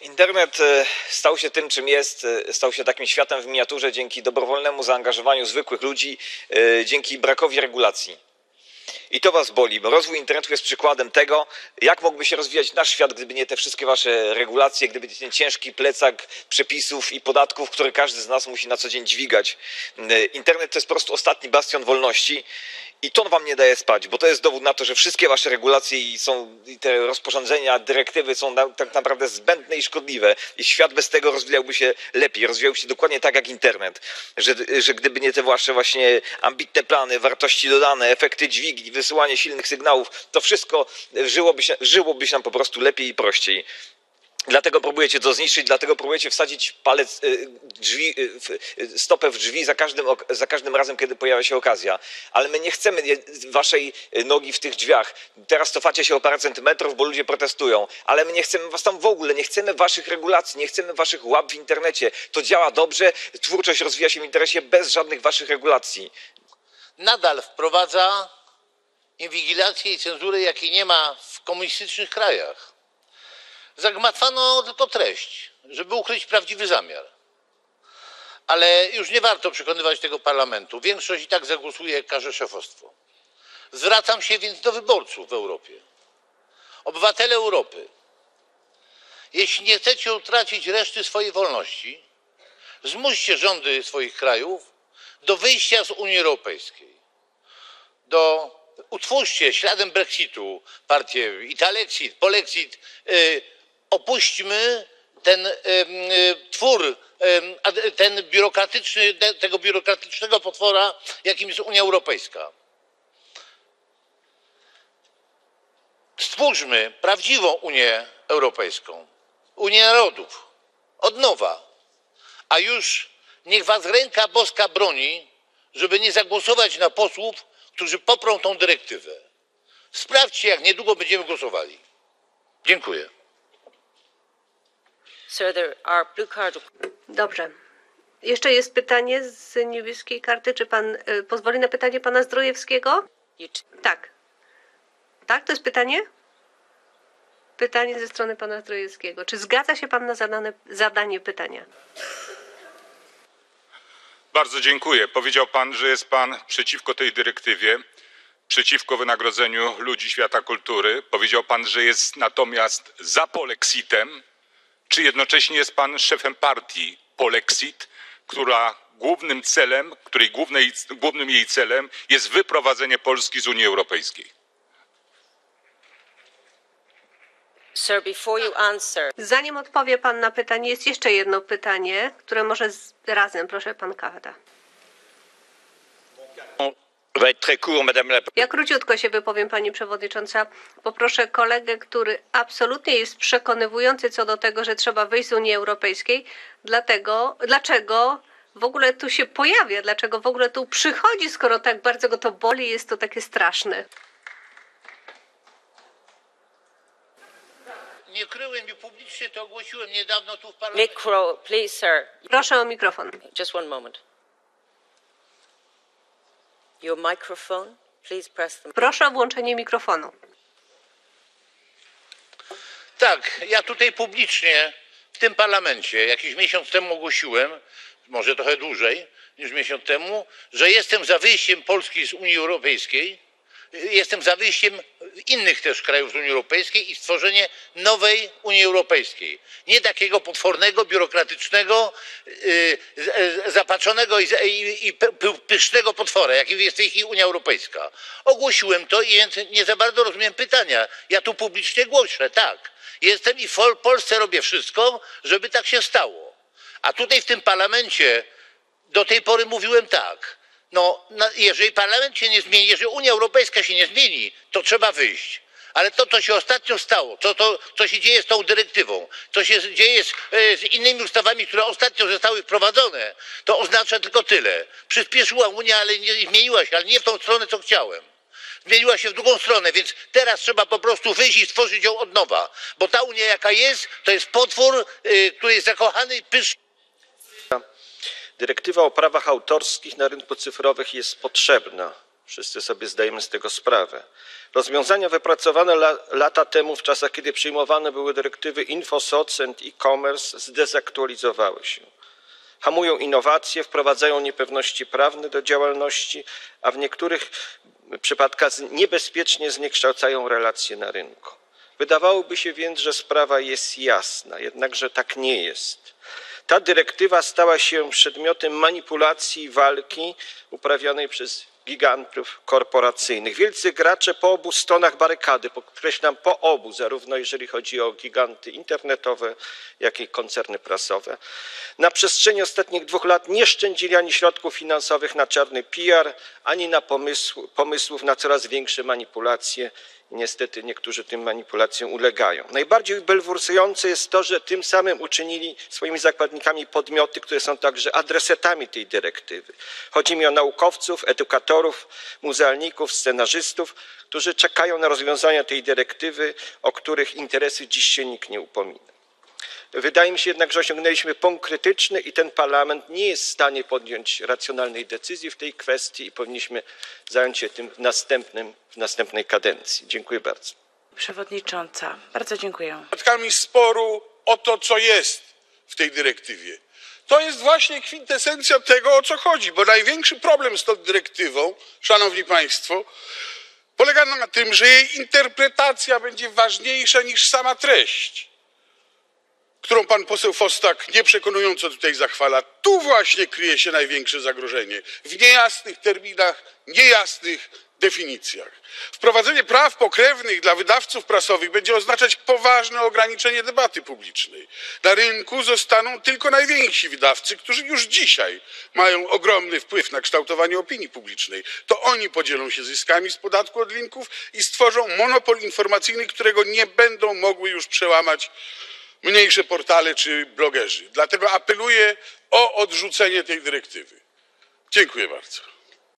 Internet e, stał się tym, czym jest, e, stał się takim światem w miniaturze dzięki dobrowolnemu zaangażowaniu zwykłych ludzi, e, dzięki brakowi regulacji. I to was boli, bo rozwój internetu jest przykładem tego, jak mógłby się rozwijać nasz świat, gdyby nie te wszystkie wasze regulacje, gdyby nie ten ciężki plecak przepisów i podatków, które każdy z nas musi na co dzień dźwigać. Internet to jest po prostu ostatni bastion wolności i to wam nie daje spać, bo to jest dowód na to, że wszystkie wasze regulacje i są i te rozporządzenia, dyrektywy są na, tak naprawdę zbędne i szkodliwe. I świat bez tego rozwijałby się lepiej, rozwijałby się dokładnie tak jak internet. Że, że gdyby nie te wasze właśnie ambitne plany, wartości dodane, efekty dźwigni, wysyłanie silnych sygnałów, to wszystko żyłoby się, żyłoby się nam po prostu lepiej i prościej. Dlatego próbujecie to zniszczyć, dlatego próbujecie wsadzić palec, drzwi, stopę w drzwi za każdym, za każdym razem, kiedy pojawia się okazja. Ale my nie chcemy waszej nogi w tych drzwiach. Teraz cofacie się o parę centymetrów, bo ludzie protestują. Ale my nie chcemy was tam w ogóle, nie chcemy waszych regulacji, nie chcemy waszych łap w internecie. To działa dobrze, twórczość rozwija się w internecie bez żadnych waszych regulacji. Nadal wprowadza inwigilację i cenzurę, jakiej nie ma w komunistycznych krajach zagmatwano tylko treść, żeby ukryć prawdziwy zamiar. Ale już nie warto przekonywać tego parlamentu. Większość i tak zagłosuje, jak każe szefostwo. Zwracam się więc do wyborców w Europie. Obywatele Europy, jeśli nie chcecie utracić reszty swojej wolności, zmuście rządy swoich krajów do wyjścia z Unii Europejskiej. Do, utwórzcie śladem Brexitu partię Italexit, Polexit, yy, opuśćmy ten twór ten biurokratyczny, tego biurokratycznego potwora, jakim jest Unia Europejska. Stwórzmy prawdziwą Unię Europejską, Unię Narodów, od nowa, a już niech was ręka boska broni, żeby nie zagłosować na posłów, którzy poprą tą dyrektywę. Sprawdźcie, jak niedługo będziemy głosowali. Dziękuję. Sir, there are blue cards. Dobrze. Jeszcze jest pytanie z niebieskiej karty. Czy pan y, pozwoli na pytanie pana Zdrojewskiego? Tak. Tak, to jest pytanie? Pytanie ze strony pana Zdrojewskiego. Czy zgadza się pan na zadane, zadanie pytania? Bardzo dziękuję. Powiedział pan, że jest pan przeciwko tej dyrektywie, przeciwko wynagrodzeniu ludzi świata kultury. Powiedział pan, że jest natomiast za polexitem czy jednocześnie jest pan szefem partii polexit która głównym celem której głównej, głównym jej celem jest wyprowadzenie polski z unii europejskiej? Sir, before you answer, Zanim odpowie pan na pytanie, jest jeszcze jedno pytanie, które może z, razem, proszę pan Kawada. Ja króciutko się wypowiem, pani przewodnicząca. Poproszę kolegę, który absolutnie jest przekonywujący co do tego, że trzeba wyjść z Unii Europejskiej. Dlatego, dlaczego w ogóle tu się pojawia, dlaczego w ogóle tu przychodzi, skoro tak bardzo go to boli, jest to takie straszne. Nie kryłem i publicznie to ogłosiłem niedawno tu w parlamencie. micro, please, sir. Proszę o mikrofon. Just one moment. Your microphone, please press the. Proszę o włączenie mikrofonu. Tak, ja tutaj publicznie w tym parlamencie jakiś miesiąc temu ogłosiłem, może trochę dłużej niż miesiąc temu, że jestem za wyjściem Polski z Unii Europejskiej jestem za wyjściem innych też krajów z Unii Europejskiej i stworzenie nowej Unii Europejskiej. Nie takiego potwornego, biurokratycznego, zapatrzonego i pysznego potwora, jakim jest w tej chwili Unia Europejska. Ogłosiłem to i nie za bardzo rozumiem pytania. Ja tu publicznie głoszę, tak. Jestem i w Polsce robię wszystko, żeby tak się stało. A tutaj w tym parlamencie do tej pory mówiłem tak no, jeżeli parlament się nie zmieni, jeżeli Unia Europejska się nie zmieni, to trzeba wyjść. Ale to, co się ostatnio stało, to, to, co się dzieje z tą dyrektywą, co się dzieje z, e, z innymi ustawami, które ostatnio zostały wprowadzone, to oznacza tylko tyle. Przyspieszyła Unia, ale nie zmieniła się, ale nie w tą stronę, co chciałem. Zmieniła się w drugą stronę, więc teraz trzeba po prostu wyjść i stworzyć ją od nowa. Bo ta Unia, jaka jest, to jest potwór, yy, który jest zakochany i pyszny. Dyrektywa o prawach autorskich na rynku cyfrowym jest potrzebna. Wszyscy sobie zdajemy z tego sprawę. Rozwiązania wypracowane la, lata temu, w czasach, kiedy przyjmowane były dyrektywy InfoSoc and e-commerce, zdezaktualizowały się. Hamują innowacje, wprowadzają niepewności prawne do działalności, a w niektórych przypadkach niebezpiecznie zniekształcają relacje na rynku. Wydawałoby się więc, że sprawa jest jasna, jednakże tak nie jest. Ta dyrektywa stała się przedmiotem manipulacji i walki uprawianej przez gigantów korporacyjnych. Wielcy gracze po obu stronach barykady, podkreślam po obu, zarówno jeżeli chodzi o giganty internetowe, jak i koncerny prasowe, na przestrzeni ostatnich dwóch lat nie szczędzili ani środków finansowych na czarny PR, ani na pomysł, pomysłów na coraz większe manipulacje. Niestety niektórzy tym manipulacjom ulegają. Najbardziej bulwersujące jest to, że tym samym uczynili swoimi zakładnikami podmioty, które są także adresatami tej dyrektywy. Chodzi mi o naukowców, edukatorów, muzealników, scenarzystów, którzy czekają na rozwiązania tej dyrektywy, o których interesy dziś się nikt nie upomina. Wydaje mi się jednak, że osiągnęliśmy punkt krytyczny i ten parlament nie jest w stanie podjąć racjonalnej decyzji w tej kwestii i powinniśmy zająć się tym w, następnym, w następnej kadencji. Dziękuję bardzo. Przewodnicząca, bardzo dziękuję. Świadkami sporu o to, co jest w tej dyrektywie. To jest właśnie kwintesencja tego, o co chodzi, bo największy problem z tą dyrektywą, szanowni państwo, polega na tym, że jej interpretacja będzie ważniejsza niż sama treść którą pan poseł Fostak nieprzekonująco tutaj zachwala. Tu właśnie kryje się największe zagrożenie. W niejasnych terminach, niejasnych definicjach. Wprowadzenie praw pokrewnych dla wydawców prasowych będzie oznaczać poważne ograniczenie debaty publicznej. Na rynku zostaną tylko najwięksi wydawcy, którzy już dzisiaj mają ogromny wpływ na kształtowanie opinii publicznej. To oni podzielą się zyskami z podatku od linków i stworzą monopol informacyjny, którego nie będą mogły już przełamać mniejsze portale czy blogerzy. Dlatego apeluję o odrzucenie tej dyrektywy. Dziękuję bardzo.